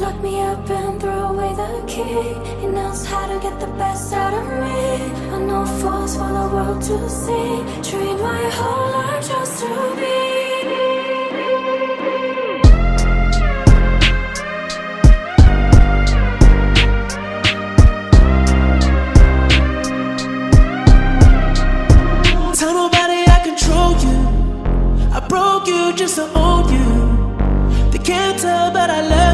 Lock me up and throw away the key He knows how to get the best out of me I know fools for the world to see Train my whole life just to be You just to own you. They can't tell, but I love.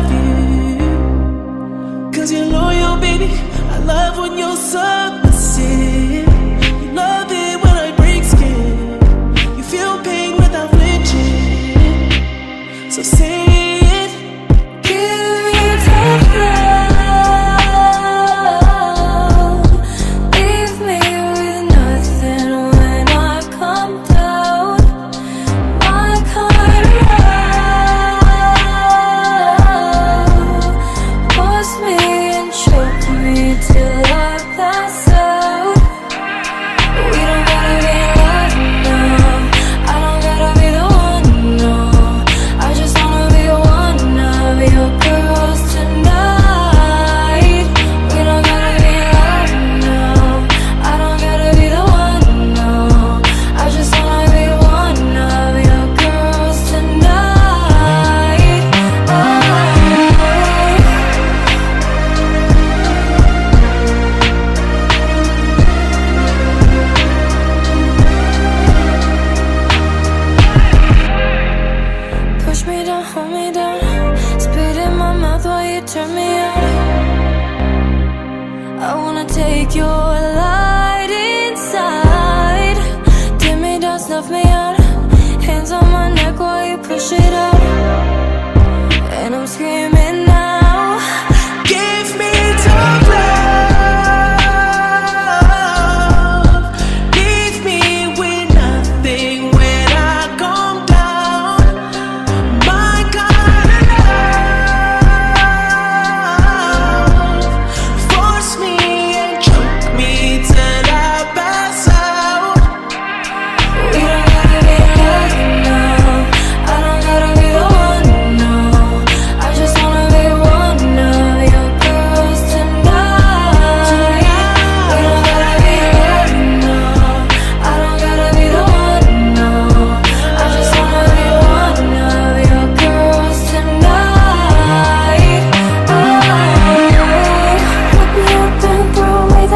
turn me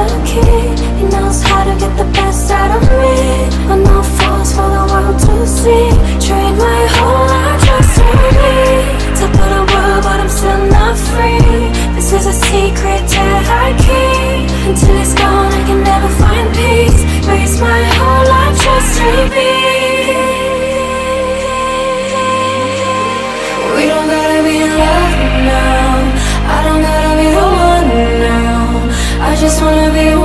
He knows how to get the best out of me. I know just wanna be